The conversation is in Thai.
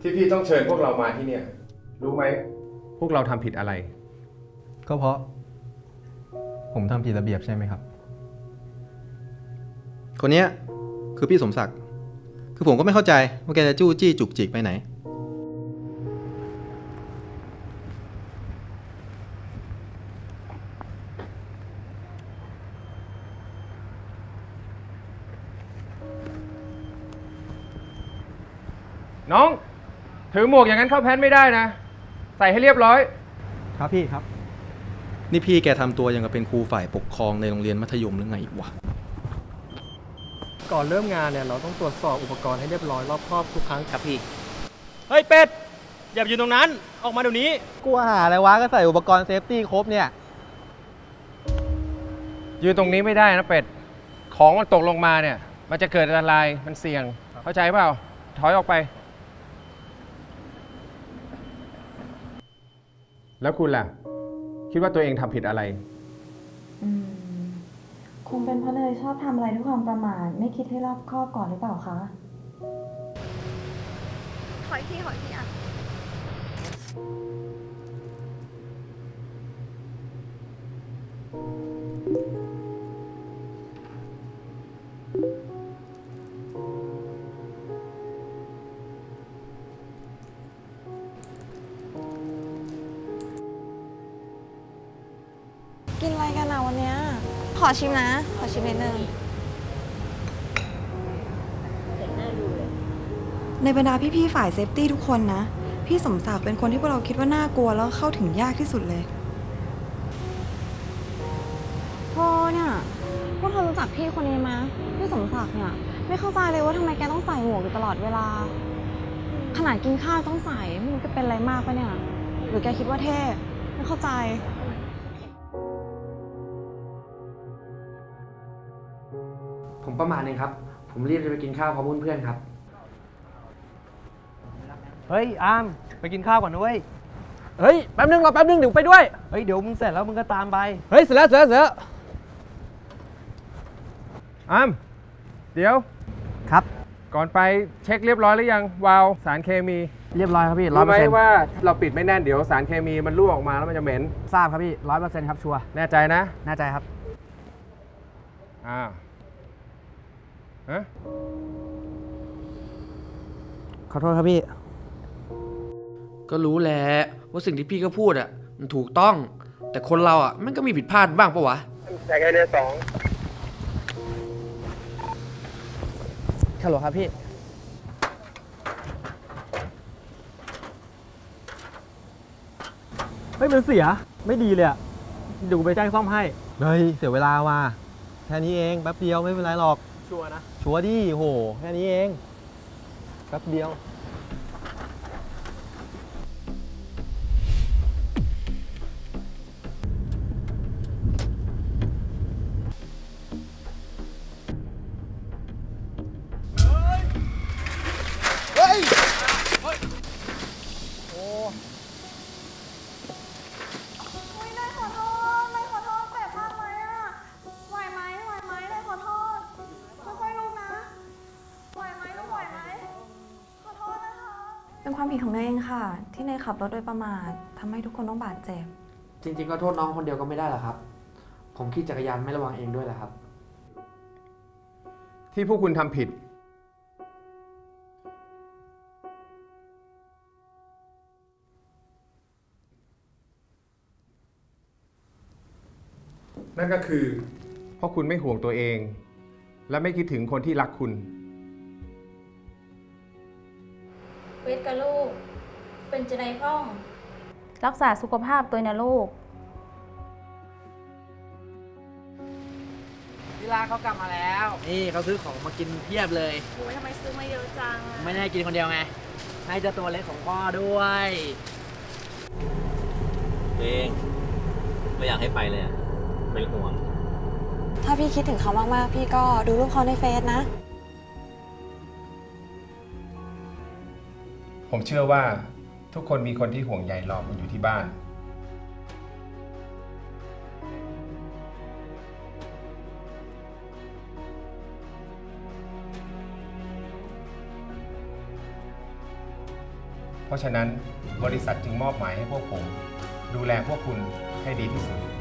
ที่พี่ต้องเชิญพวกเรามาที่เนี่ย รู้ไหม พวกเราทำผิดอะไร ก็เพราะ ผมทำผิดระเบียบใช่ไหมครับ คนเนี้ยคือพี่สมศักดิ์ คือผมก็ไม่เข้าใจว่าแกจะจู้จี้จุกจิกไปไหน น้อง ถือหมวกอย่างนั้นเข้า plant ไม่ได้นะ ใส่ให้เรียบร้อย ครับพี่ครับ นี่พี่แกทำตัวอย่างกับเป็นครูฝ่ายปกครองในโรงเรียนมัธยมหรือไงวะ ก่อนเริ่มงานเนี่ยเราต้องตรวจสอบอุปกรณ์ให้เรียบร้อยรอบคอบทุกครั้งครับพี่ เฮ้ยเป็ด อย่าไปยืนตรงนั้น ออกมาเดี๋ยวนี้กลัวหาอะไรวะก็ใส่อุปกรณ์ safety ครบเนี่ย ยืนตรงนี้ไม่ได้นะเป็ด ของมันตกลงมาเนี่ย มันจะเกิดอันตราย มันเสี่ยง เข้าใจเปล่า ถอยออกไป แล้วคุณล่ะ คิดว่าตัวเองทำผิดอะไร อืมคงเป็นเพราะเนยชอบทำอะไรด้วยความประมาทไม่คิดให้รอบคอบก่อนหรือเปล่าคะ ขออีกทีขออีกทีอะ กินอะไรกันอะวันเนี้ย ขอชิมนะ ขอชิมนิดนึงในบรรดาพี่ๆฝ่ายเซฟตี้ทุกคนนะ พี่สมศักดิ์เป็นคนที่พวกเราคิดว่าน่ากลัวแล้วเข้าถึงยากที่สุดเลยพ่อเนี่ยพวกเธอรู้จักพี่คนนี้ไหมพี่สมศักดิ์เนี่ย ไม่เข้าใจเลยว่าทำไมแกต้องใส่หมวกอยู่ตลอดเวลา ขนาดกินข้าวต้องใส่ไม่รู้แกเป็นอะไรมากปะเนี่ย หรือแกคิดว่าเท่ไม่เข้าใจ ผมประมาณนึงครับ ผมรีบจะไปกินข้าวพร้อมเพื่อนๆครับ เฮ้ยอามไปกินข้าวก่อนนะเว้ย เฮ้ย แป๊บนึงรอแป๊บนึงเดี๋ยวไปด้วย เฮ้ยเดี๋ยวมึงเสร็จแล้วมึงก็ตามไป เฮ้ย เสร็จแล้วเสร็จแล้วเสร็จแล้วอ้ามเดี๋ยว ครับ ก่อนไปเช็คเรียบร้อยหรือยังวาล์วสารเคมีเรียบร้อยครับพี่ร้อยรู้เปอไหมร์เซ็นต์ว่าเราปิดไม่แน่นเดี๋ยวสารเคมีมันรั่วออกมาแล้วมันจะเหม็น ทราบครับพี่ร้อยเปอร์เซ็นต์ครับชัวร์แน่ใจนะ แน่ใจครับอ้าว ฮะขอโทษครับพี่ ก็รู้แหละว่าสิ่งที่พี่ก็พูดอะ มันถูกต้อง แต่คนเราอะมันก็มีผิดพลาดบ้างปะวะฮัลโหลครับพี่ เฮ้ยมันเสีย ไม่ดีเลยอะเดี๋ยวกูไปแจ้งซ่อมให้ เฮ้ย เสียเวลาว่ะ แค่นี้เอง แป๊บเดียวไม่เป็นไรหรอก ชัวร์นะ ชัวร์ดิโห แค่นี้เองแป๊บเดียว เป็นความผิดของเนยเองค่ะ ที่เนยขับรถโดยประมาททำให้ทุกคนต้องบาดเจ็บ จริง ๆ ก็โทษน้องคนเดียวก็ไม่ได้หรอกครับ ผมขี่จักรยานไม่ระวังเองด้วยแหละครับ ที่พวกคุณทำผิด นั่นก็คือ เพราะคุณไม่ห่วงตัวเอง และไม่คิดถึงคนที่รักคุณ เวทกับลูก เป็นจะไดพ่อง รักษาสุขภาพตัวนะลูกเวลาเขากลับมาแล้ว นี่เขาซื้อของมากินเพียบเลย โอ้ยทำไมซื้อมาเยอะจังอะไม่ได้กินคนเดียวไง ให้เจ้าตัวเล็กของพ่อด้วยเองไม่อยากให้ไปเลยอะเป็นห่วง ถ้าพี่คิดถึงเขามากๆ พี่ก็ดูรูปเขาในเฟซนะ ผมเชื่อว่า ทุกคนมีคนที่ห่วงใยรอคุณอยู่ที่บ้าน เพราะฉะนั้นบริษัทจึงมอบหมายให้พวกผม ดูแลพวกคุณให้ดีที่สุด